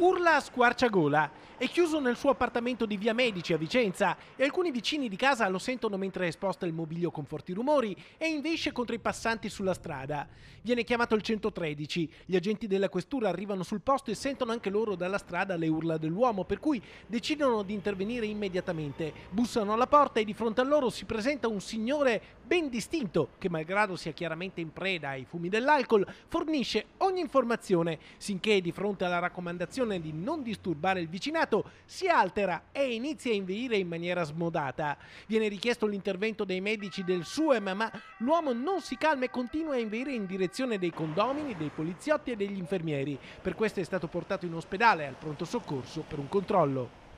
Urla a squarciagola. È chiuso nel suo appartamento di Via Medici a Vicenza e alcuni vicini di casa lo sentono mentre esposta il mobilio con forti rumori e invesce contro i passanti sulla strada. Viene chiamato il 113. Gli agenti della questura arrivano sul posto e sentono anche loro dalla strada le urla dell'uomo, per cui decidono di intervenire immediatamente. Bussano alla porta e di fronte a loro si presenta un signore ben distinto che, malgrado sia chiaramente in preda ai fumi dell'alcol, fornisce ogni informazione, sinché di fronte alla raccomandazione di non disturbare il vicinato si altera e inizia a inveire in maniera smodata. Viene richiesto l'intervento dei medici del SUEM, ma l'uomo non si calma e continua a inveire in direzione dei condomini, dei poliziotti e degli infermieri. Per questo è stato portato in ospedale al pronto soccorso per un controllo.